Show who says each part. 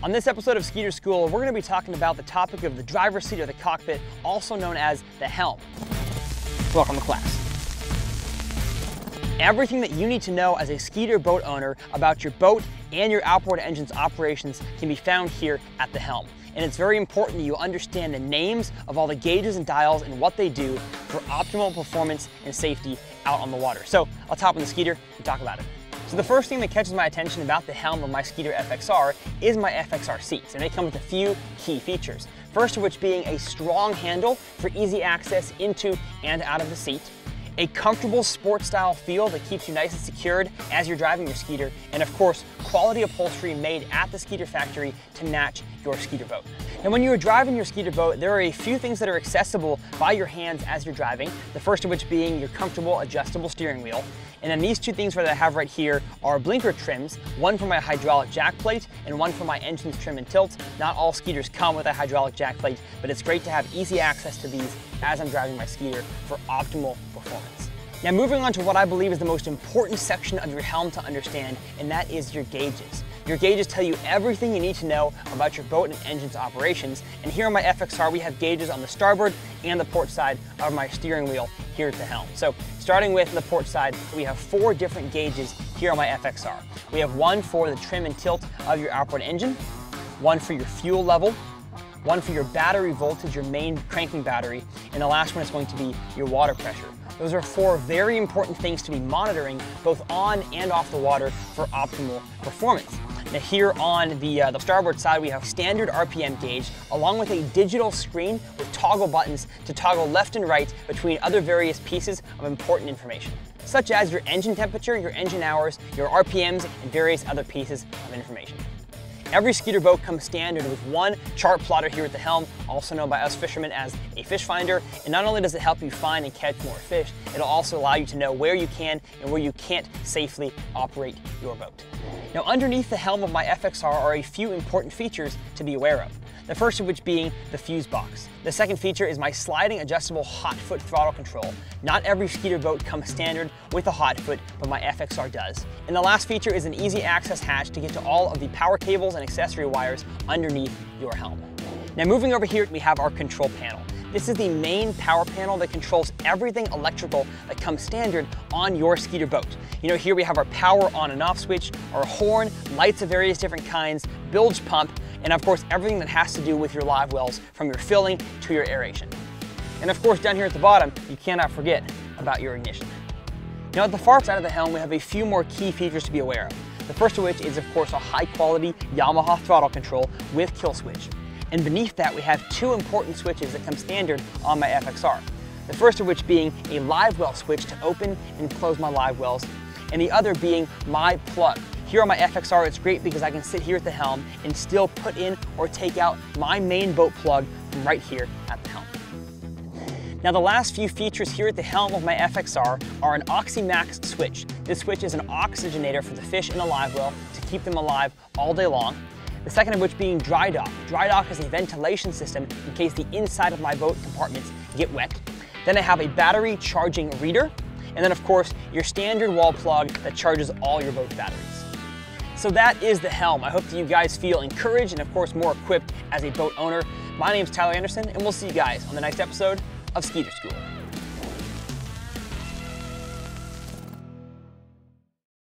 Speaker 1: On this episode of Skeeter School, we're going to be talking about the topic of the driver's seat or the cockpit, also known as the helm. Welcome to class. Everything that you need to know as a Skeeter boat owner about your boat and your outboard engine's operations can be found here at the helm. And it's very important that you understand the names of all the gauges and dials and what they do for optimal performance and safety out on the water. So let's hop on the Skeeter and talk about it. So the first thing that catches my attention about the helm of my Skeeter FXR is my FXR seats, and they come with a few key features. First of which being a strong handle for easy access into and out of the seat, a comfortable sports style feel that keeps you nice and secured as you're driving your Skeeter, and of course, quality upholstery made at the Skeeter factory to match your Skeeter boat. And when you are driving your Skeeter boat, there are a few things that are accessible by your hands as you're driving, the first of which being your comfortable adjustable steering wheel. And then these two things that I have right here are blinker trims, one for my hydraulic jack plate and one for my engine's trim and tilt. Not all Skeeters come with a hydraulic jack plate, but it's great to have easy access to these as I'm driving my Skeeter for optimal performance. Now moving on to what I believe is the most important section of your helm to understand, and that is your gauges. Your gauges tell you everything you need to know about your boat and engine's operations. And here on my FXR, we have gauges on the starboard and the port side of my steering wheel here at the helm. So starting with the port side, we have four different gauges here on my FXR. We have one for the trim and tilt of your outboard engine, one for your fuel level, one for your battery voltage, your main cranking battery, and the last one is going to be your water pressure. Those are four very important things to be monitoring both on and off the water for optimal performance. Now here on the, uh, the starboard side, we have standard RPM gauge, along with a digital screen with toggle buttons to toggle left and right between other various pieces of important information, such as your engine temperature, your engine hours, your RPMs, and various other pieces of information. Every Skeeter boat comes standard with one chart plotter here at the helm, also known by us fishermen as a fish finder. And not only does it help you find and catch more fish, it'll also allow you to know where you can and where you can't safely operate your boat. Now underneath the helm of my FXR are a few important features to be aware of. The first of which being the fuse box. The second feature is my sliding adjustable hot foot throttle control. Not every Skeeter boat comes standard with a hot foot, but my FXR does. And the last feature is an easy access hatch to get to all of the power cables and accessory wires underneath your helm. Now moving over here, we have our control panel. This is the main power panel that controls everything electrical that comes standard on your Skeeter boat. You know, here we have our power on and off switch, our horn, lights of various different kinds, bilge pump, and of course everything that has to do with your live wells from your filling to your aeration. And of course down here at the bottom, you cannot forget about your ignition. Now at the far side of the helm, we have a few more key features to be aware of. The first of which is of course a high quality Yamaha throttle control with kill switch. And beneath that, we have two important switches that come standard on my FXR. The first of which being a live well switch to open and close my live wells, and the other being my plug. Here on my FXR, it's great because I can sit here at the helm and still put in or take out my main boat plug right here at the helm. Now the last few features here at the helm of my FXR are an OxyMax switch. This switch is an oxygenator for the fish in the live well to keep them alive all day long. The second of which being dry dock. Dry dock is a ventilation system in case the inside of my boat compartments get wet. Then I have a battery charging reader, and then of course your standard wall plug that charges all your boat batteries. So that is the helm. I hope that you guys feel encouraged and of course more equipped as a boat owner. My name is Tyler Anderson and we'll see you guys on the next episode of Skeeter School.